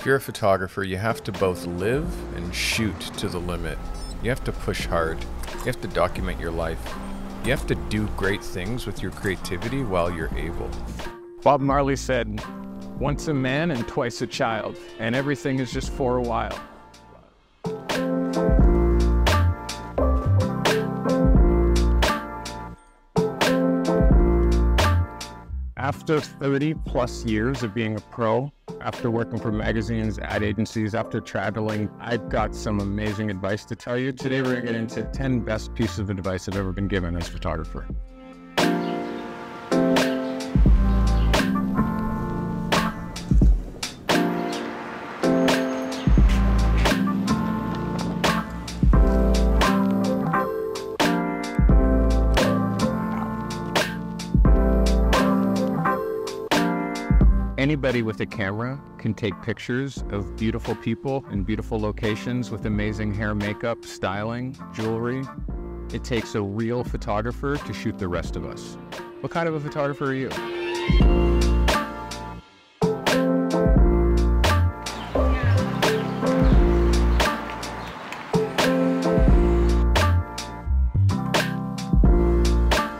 If you're a photographer, you have to both live and shoot to the limit. You have to push hard. You have to document your life. You have to do great things with your creativity while you're able. Bob Marley said, once a man and twice a child, and everything is just for a while. After 30 plus years of being a pro, after working for magazines, ad agencies, after traveling, I've got some amazing advice to tell you. Today, we're going to get into 10 best pieces of advice I've ever been given as a photographer. Anybody with a camera can take pictures of beautiful people in beautiful locations with amazing hair, makeup, styling, jewelry. It takes a real photographer to shoot the rest of us. What kind of a photographer are you?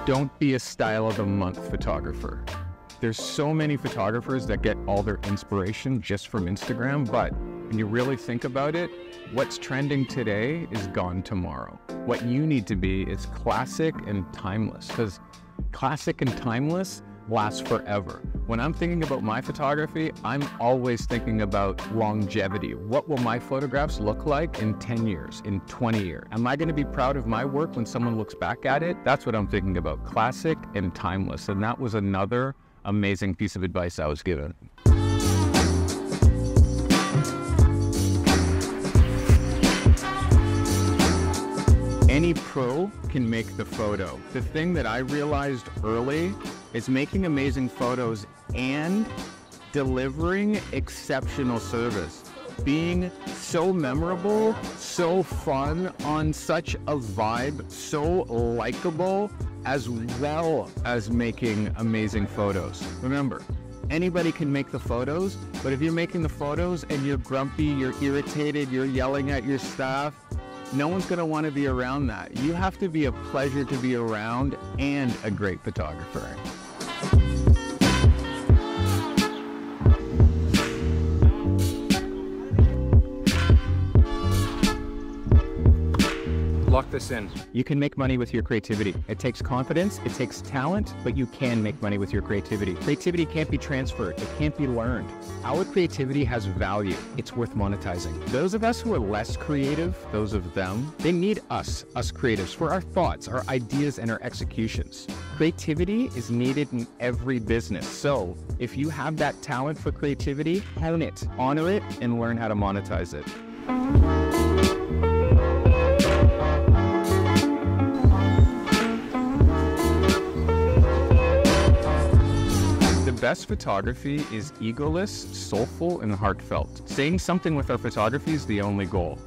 Don't be a style of the month photographer. There's so many photographers that get all their inspiration just from Instagram, but when you really think about it, what's trending today is gone tomorrow. What you need to be is classic and timeless, because classic and timeless lasts forever. When I'm thinking about my photography, I'm always thinking about longevity. What will my photographs look like in 10 years, in 20 years? Am I going to be proud of my work when someone looks back at it? That's what I'm thinking about, classic and timeless. And that was another amazing piece of advice I was given. Any pro can make the photo. The thing that I realized early is making amazing photos and delivering exceptional service. Being so memorable, so fun, on such a vibe, so likable, as well as making amazing photos. Remember, anybody can make the photos, but if you're making the photos and you're grumpy, you're irritated, you're yelling at your staff, no one's going to want to be around that. You have to be a pleasure to be around and a great photographer. This in. You can make money with your creativity. It takes confidence, it takes talent, but you can make money with your creativity. Creativity can't be transferred, it can't be learned. Our creativity has value, it's worth monetizing. Those of us who are less creative, those of them, they need us, us creatives, for our thoughts, our ideas, and our executions. Creativity is needed in every business. So if you have that talent for creativity, hone it, honor it, and learn how to monetize it. Best photography is egoless, soulful, and heartfelt. Saying something with our photography is the only goal.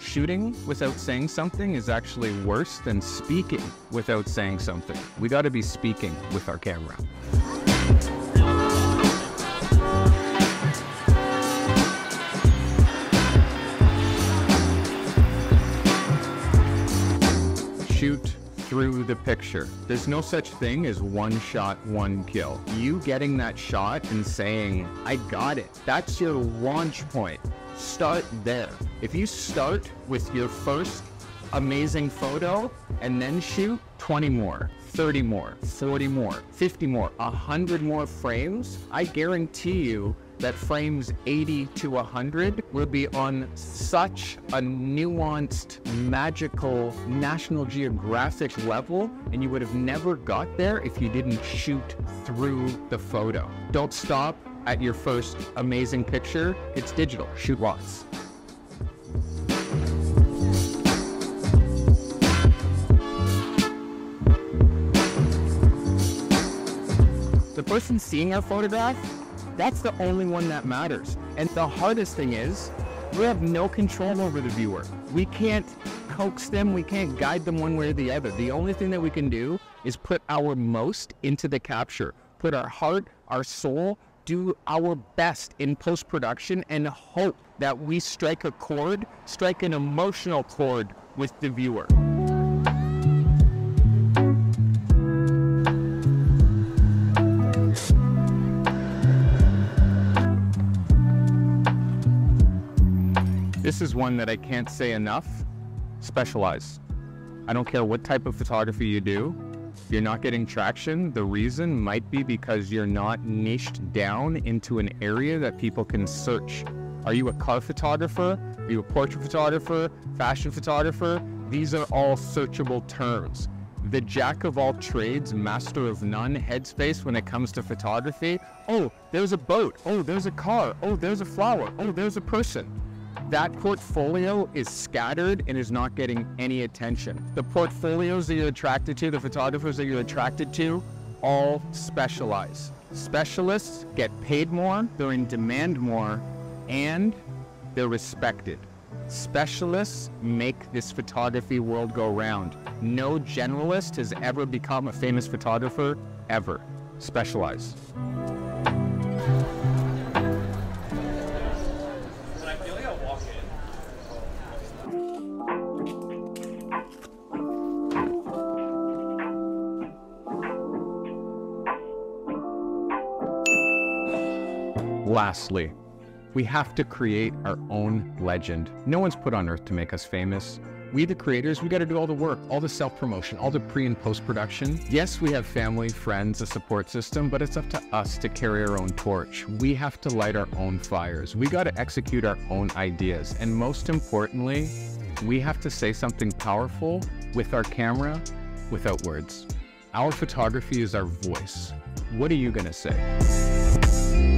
Shooting without saying something is actually worse than speaking without saying something. We got to be speaking with our camera. Shoot through the picture. There's no such thing as one shot, one kill. You getting that shot and saying, I got it, that's your launch point. Start there. If you start with your first amazing photo and then shoot 20 more, 30 more, 40 more, 50 more, 100 more frames, I guarantee you that frames 80 to 100 will be on such a nuanced, magical National Geographic level, and you would have never got there if you didn't shoot through the photo. Don't stop at your first amazing picture. It's digital. Shoot lots. The person seeing our photograph that's the only one that matters. And the hardest thing is, we have no control over the viewer. We can't coax them, we can't guide them one way or the other. The only thing that we can do is put our most into the capture, put our heart, our soul, do our best in post production and hope that we strike a chord, strike an emotional chord with the viewer. This is one that I can't say enough. Specialize. I don't care what type of photography you do. If you're not getting traction, the reason might be because you're not niched down into an area that people can search. Are you a car photographer? Are you a portrait photographer? Fashion photographer? These are all searchable terms. The jack of all trades, master of none headspace when it comes to photography. Oh, there's a boat. Oh, there's a car. Oh, there's a flower. Oh, there's a person that portfolio is scattered and is not getting any attention. The portfolios that you're attracted to, the photographers that you're attracted to, all specialize. Specialists get paid more, they're in demand more, and they're respected. Specialists make this photography world go round. No generalist has ever become a famous photographer, ever. Specialize. Lastly, we have to create our own legend. No one's put on earth to make us famous. We, the creators, we got to do all the work, all the self promotion, all the pre and post production. Yes, we have family, friends, a support system, but it's up to us to carry our own torch. We have to light our own fires. We got to execute our own ideas. And most importantly, we have to say something powerful with our camera without words. Our photography is our voice. What are you going to say?